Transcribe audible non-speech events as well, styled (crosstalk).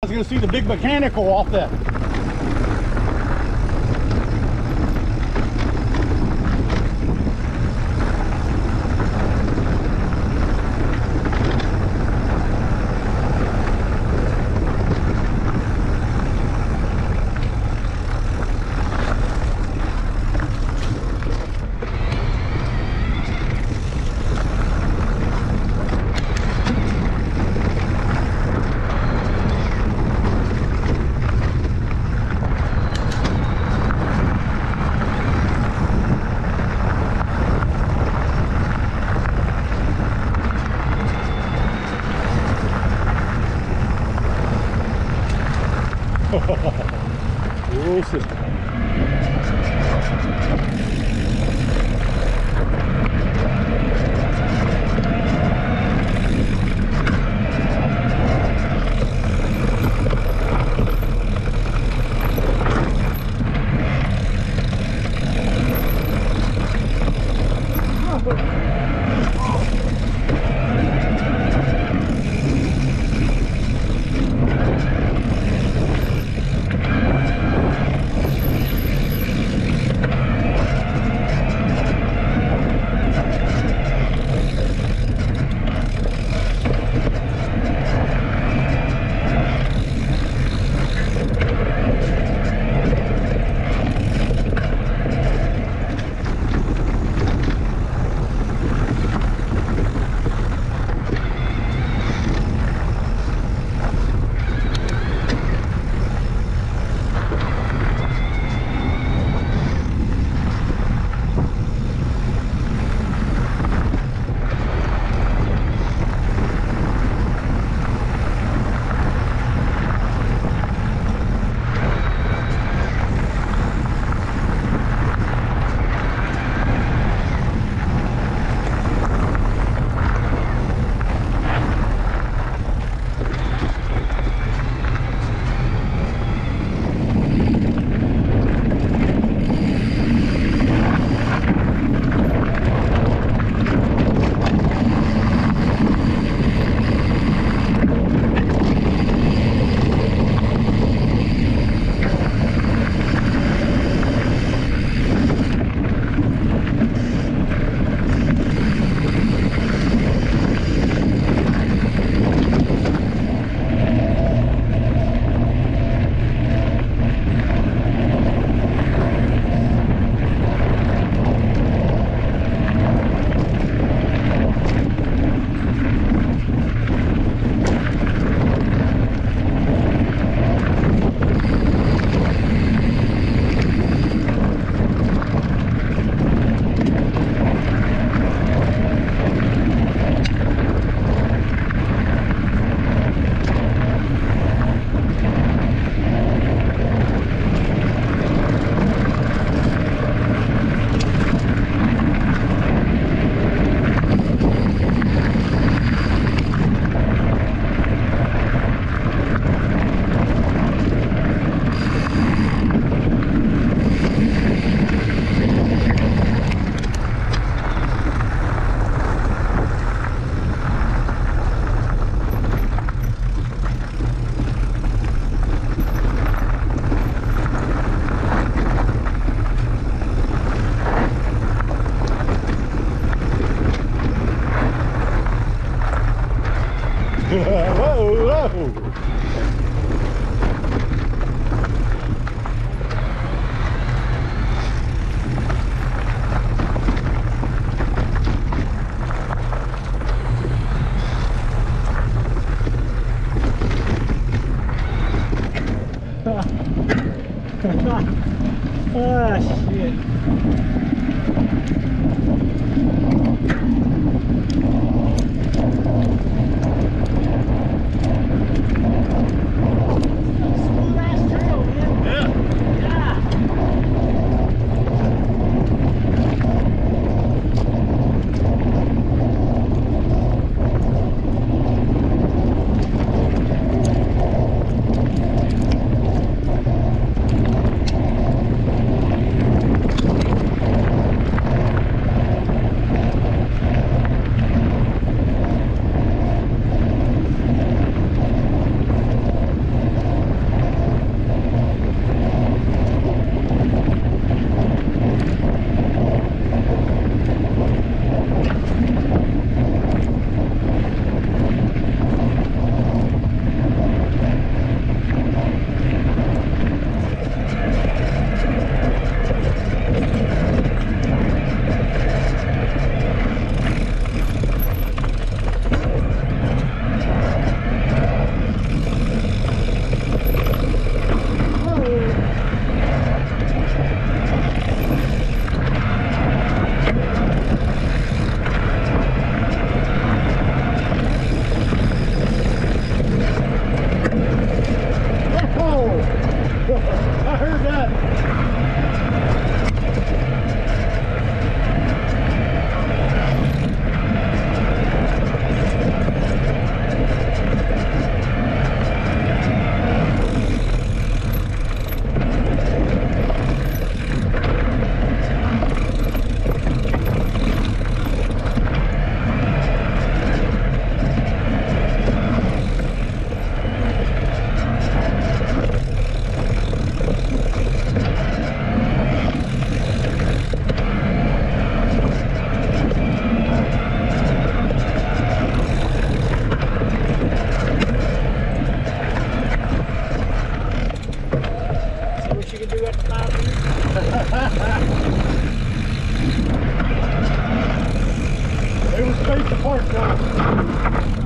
I was gonna see the big mechanical off that. Oh. (laughs) (laughs) whoa, whoa. (laughs) ah, shit. Thank you.